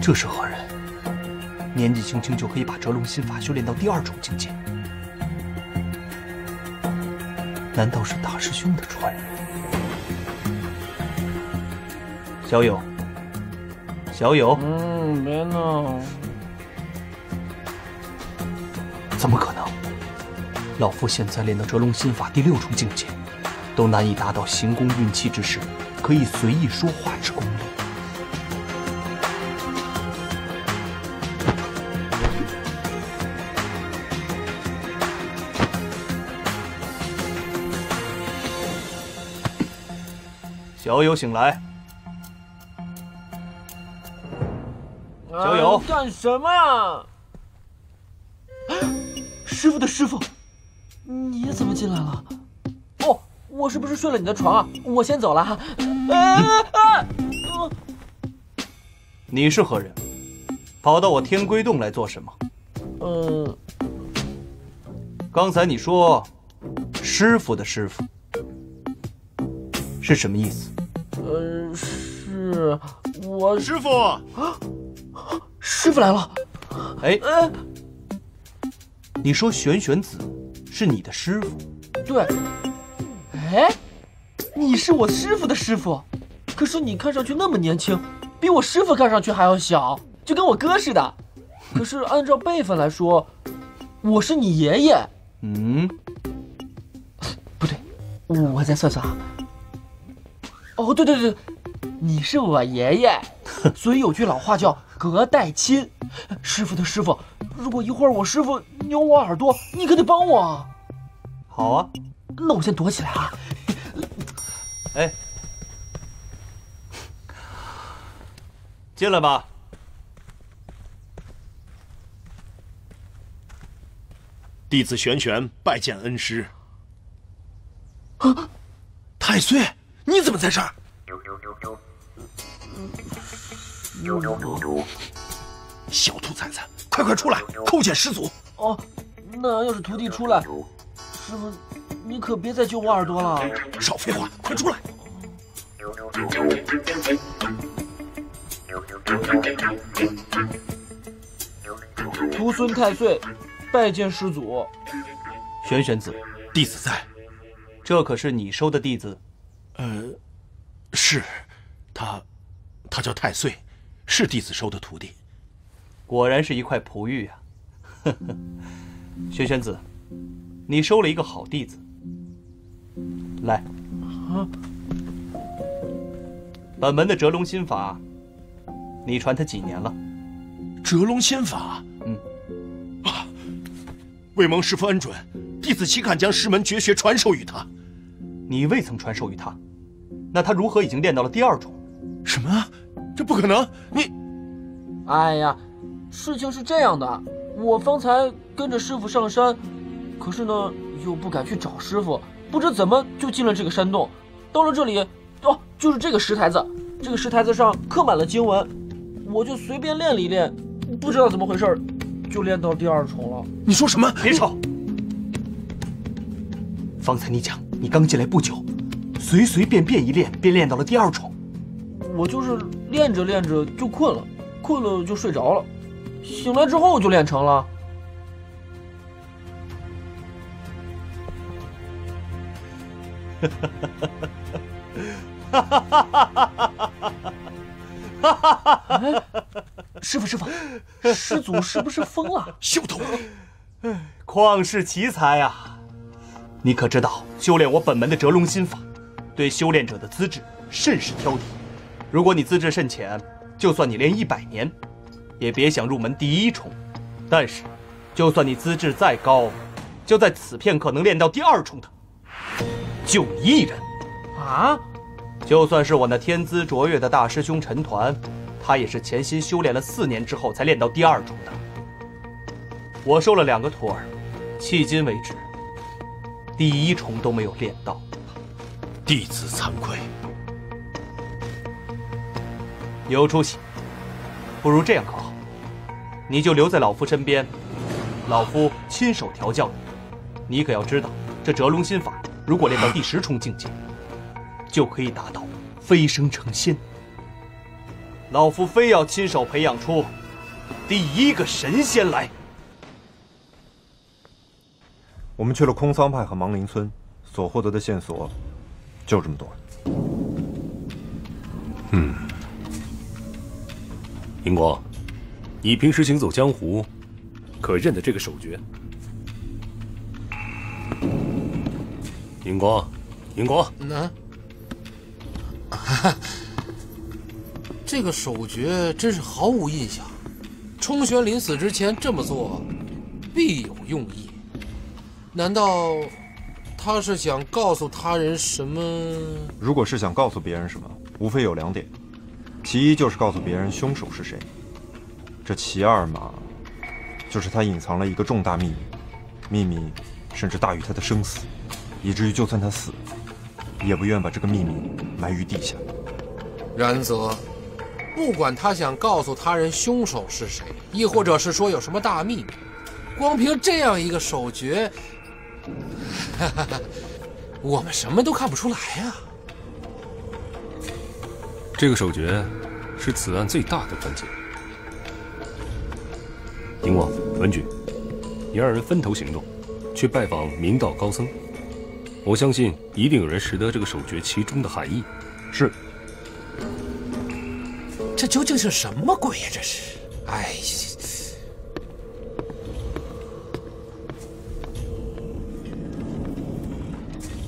这是何人？年纪轻轻就可以把折龙心法修炼到第二重境界？难道是大师兄的传人？小友，小友，嗯，别闹。怎么可能？老夫现在练到折龙心法第六重境界，都难以达到行功运气之时，可以随意说话之功力。小友醒来，小友啊干什么呀？师傅的师傅，你怎么进来了？哦，我是不是睡了你的床啊？我先走了哈。啊啊！呃你是何人？跑到我天龟洞来做什么？嗯，刚才你说师傅的师傅是什么意思？呃，是我师傅，师傅来了。哎，哎，你说玄玄子是你的师傅？对。哎，你是我师傅的师傅，可是你看上去那么年轻，比我师傅看上去还要小，就跟我哥似的。可是按照辈分来说，我是你爷爷。嗯，不对，我再算算啊。哦，对对对，你是我爷爷，所以有句老话叫“隔代亲”。师傅的师傅，如果一会儿我师傅扭我耳朵，你可得帮我啊。好啊。那我先躲起来啊。哎，进来吧。弟子玄玄拜见恩师。啊太岁，你怎么在这儿？小兔崽子，快快出来，叩见师祖。哦，那要是徒弟出来，师傅，你可别再揪我耳朵了。少废话，快出来！徒孙太岁，拜见师祖。玄玄子，弟子在。这可是你收的弟子？呃，是，他，他叫太岁，是弟子收的徒弟。果然是一块璞玉啊！呵呵，玄玄子，你收了一个好弟子。来，啊本门的折龙心法，你传他几年了？折龙心法，嗯，啊，未蒙师傅恩准，弟子岂敢将师门绝学传授于他？你未曾传授于他，那他如何已经练到了第二重？什么？这不可能！你，哎呀，事情是这样的，我方才跟着师傅上山，可是呢又不敢去找师傅，不知怎么就进了这个山洞。到了这里，哦，就是这个石台子，这个石台子上刻满了经文，我就随便练了一练，不知道怎么回事，就练到第二重了。你说什么？别吵！方才你讲你刚进来不久，随随便便一练便练到了第二重，我就是练着练着就困了，困了就睡着了，醒来之后就练成了。哈哈哈哈哈哈。师傅师傅，师祖是不是疯了？秀头。哎，旷世奇才啊，你可知道修炼我本门的折龙心法？对修炼者的资质甚是挑剔。如果你资质甚浅，就算你练一百年，也别想入门第一重。但是，就算你资质再高，就在此片刻能练到第二重的，就你一人。啊？就算是我那天资卓越的大师兄陈团，他也是潜心修炼了四年之后才练到第二重的。我收了两个徒儿，迄今为止，第一重都没有练到。弟子惭愧。有出息，不如这样可好？你就留在老夫身边，老夫亲手调教你。你可要知道，这折龙心法如果练到第十重境界，就可以达到飞升成仙。老夫非要亲手培养出第一个神仙来。我们去了空桑派和芒林村，所获得的线索就这么多。嗯，荧光，你平时行走江湖，可认得这个手诀？荧光，荧光，那，这个手诀真是毫无印象。冲玄临死之前这么做，必有用意。难道他是想告诉他人什么？如果是想告诉别人什么，无非有两点：其一就是告诉别人凶手是谁；这其二嘛，就是他隐藏了一个重大秘密，秘密甚至大于他的生死，以至于就算他死，也不愿把这个秘密埋于地下。然则，不管他想告诉他人凶手是谁，亦或者是说有什么大秘密，光凭这样一个手诀，哈哈哈，我们什么都看不出来呀。这个手诀是此案最大的关键。宁王、文举，你二人分头行动，去拜访明道高僧。我相信一定有人识得这个手诀其中的含义。是。这究竟是什么鬼呀？这是，哎。